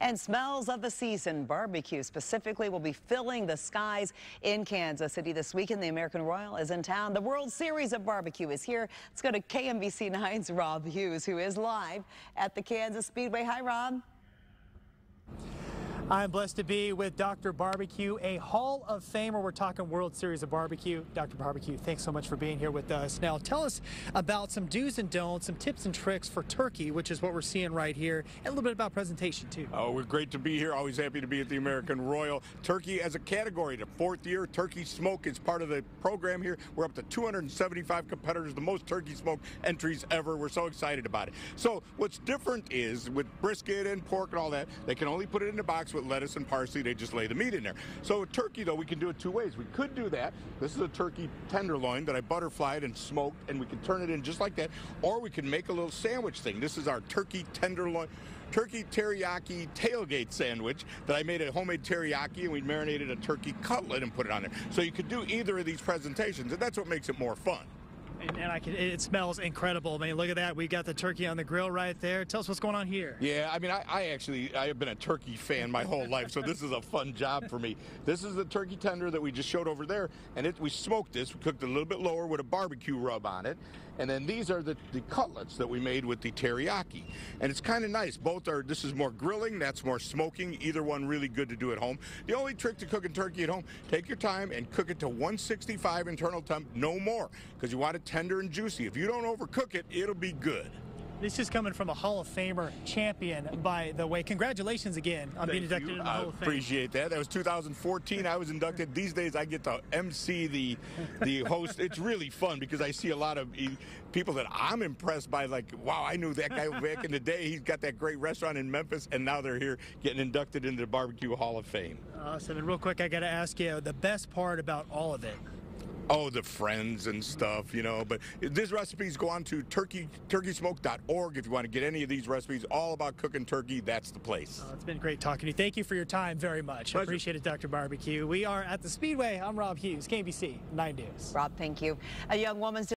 And smells of the season, barbecue specifically, will be filling the skies in Kansas City this weekend. The American Royal is in town. The World Series of Barbecue is here. Let's go to KMBC 9's Rob Hughes, who is live at the Kansas Speedway. Hi, Rob. I'm blessed to be with Dr. Barbecue, a Hall of Famer. We're talking World Series of Barbecue. Dr. Barbecue, thanks so much for being here with us. Now, tell us about some do's and don'ts, some tips and tricks for turkey, which is what we're seeing right here, and a little bit about presentation, too. Oh, we're great to be here. Always happy to be at the American Royal. Turkey as a category, the fourth year, turkey smoke is part of the program here. We're up to 275 competitors, the most turkey smoke entries ever. We're so excited about it. So, what's different is with brisket and pork and all that, they can only put it in a box with lettuce and parsley. They just lay the meat in there. So turkey, though, we can do it two ways. We could do that. This is a turkey tenderloin that I butterflied and smoked, and we can turn it in just like that. Or we can make a little sandwich thing. This is our turkey tenderloin turkey teriyaki tailgate sandwich that I made a homemade teriyaki and we marinated a turkey cutlet and put it on there. So you could do either of these presentations and that's what makes it more fun. And, I can, it smells incredible. I mean, look at that. We got the turkey on the grill right there. Tell us what's going on here. Yeah, I mean, I, I actually, I have been a turkey fan my whole life, so this is a fun job for me. This is the turkey tender that we just showed over there, and it, we smoked this. We cooked it a little bit lower with a barbecue rub on it. And then these are the, the cutlets that we made with the teriyaki. And it's kind of nice. Both are, this is more grilling, that's more smoking. Either one really good to do at home. The only trick to cooking turkey at home, take your time and cook it to 165 internal temp, no more, because you want it tender and juicy. If you don't overcook it, it'll be good. This is coming from a Hall of Famer champion, by the way. Congratulations again on Thank being inducted you. into the Hall of Fame. appreciate that. That was 2014. I was inducted. These days, I get to MC the the host. It's really fun because I see a lot of people that I'm impressed by. Like, wow, I knew that guy back in the day. He's got that great restaurant in Memphis, and now they're here getting inducted into the Barbecue Hall of Fame. Awesome. And real quick, I got to ask you the best part about all of it. Oh, the friends and stuff, you know. But these recipes go on to turkey turkeysmoke.org if you want to get any of these recipes. All about cooking turkey. That's the place. Oh, it's been great talking to you. Thank you for your time very much. Pleasure. I appreciate it, Dr. Barbecue. We are at the Speedway. I'm Rob Hughes, KMBC 9 News. Rob, thank you. A young woman's